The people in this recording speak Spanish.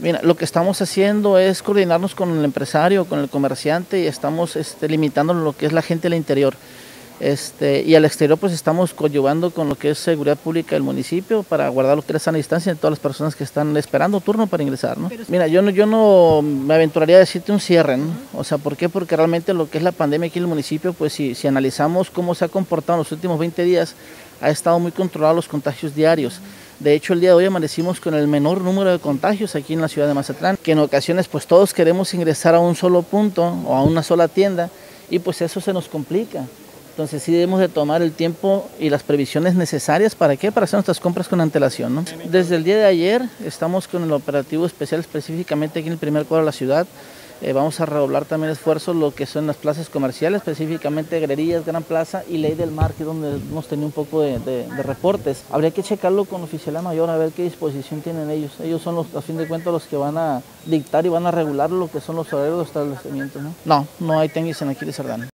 Mira, lo que estamos haciendo es coordinarnos con el empresario, con el comerciante y estamos este, limitando lo que es la gente del interior. Este, y al exterior pues estamos coadyuvando con lo que es seguridad pública del municipio para guardar lo que es sana distancia de todas las personas que están esperando turno para ingresar. ¿no? Mira, yo no, yo no me aventuraría a decirte un cierre, ¿no? o sea, ¿por qué? Porque realmente lo que es la pandemia aquí en el municipio, pues si, si analizamos cómo se ha comportado en los últimos 20 días, ha estado muy controlado los contagios diarios. De hecho, el día de hoy amanecimos con el menor número de contagios aquí en la ciudad de Mazatlán, que en ocasiones pues todos queremos ingresar a un solo punto o a una sola tienda y pues eso se nos complica. Entonces sí debemos de tomar el tiempo y las previsiones necesarias para qué, para hacer nuestras compras con antelación. ¿no? Desde el día de ayer estamos con el operativo especial específicamente aquí en el primer cuadro de la ciudad. Eh, vamos a redoblar también esfuerzos lo que son las plazas comerciales, específicamente Grerías, Gran Plaza y Ley del Mar, que es donde hemos tenido un poco de, reportes. Habría que checarlo con oficial mayor a ver qué disposición tienen ellos. Ellos son a fin de cuentas, los que van a dictar y van a regular lo que son los horarios de establecimientos. ¿no? no, no hay técnicos en aquí de Sardana.